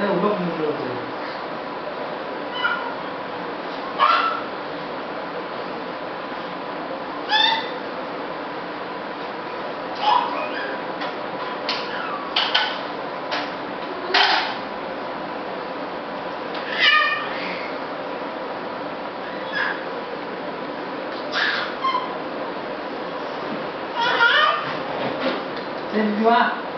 그래 우동 먹으러 그래. Lên đi qua.